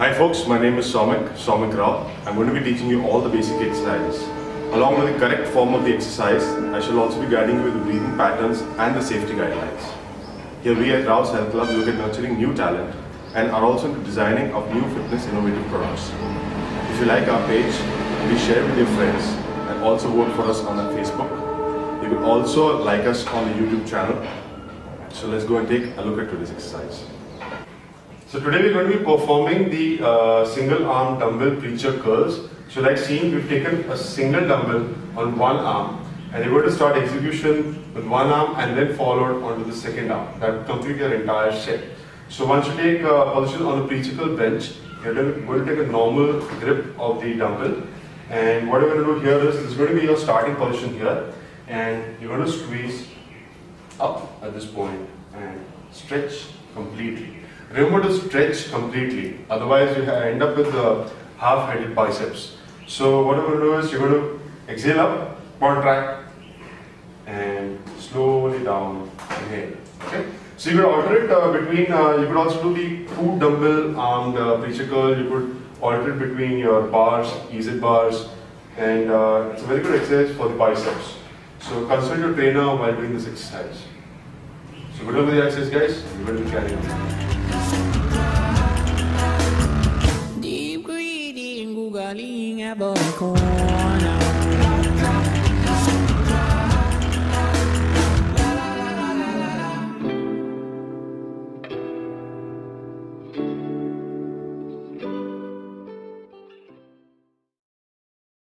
Hi folks, my name is Saumik, Saumik Rao. I'm going to be teaching you all the basic exercises. Along with the correct form of the exercise, I shall also be guiding you with the breathing patterns and the safety guidelines. Here we at Rao's Health Club look at nurturing new talent and are also into designing of new fitness innovative products. If you like our page, please share with your friends and also vote for us on our Facebook. You can also like us on the YouTube channel. So let's go and take a look at today's exercise. So today we're going to be performing the uh, single arm dumbbell preacher curls. So like seen, we've taken a single dumbbell on one arm and we're going to start execution with one arm and then followed onto the second arm. That complete your entire set. So once you take a position on the preacher curl bench, you're going to take a normal grip of the dumbbell. And what you're going to do here is, this is going to be your starting position here. And you're going to squeeze up at this point and stretch completely. Remember to stretch completely, otherwise you end up with the half-headed biceps. So what I'm going to do is you're going to exhale up, contract, and slowly down, inhale. Okay. So you could alternate uh, between, uh, you could also do the two dumbbell armed uh, preacher curl, you could alternate between your bars, EZ bars, and uh, it's a very good exercise for the biceps. So consult your trainer while doing this exercise. So good luck with the exercise guys, going to carry on. bolinha, bola com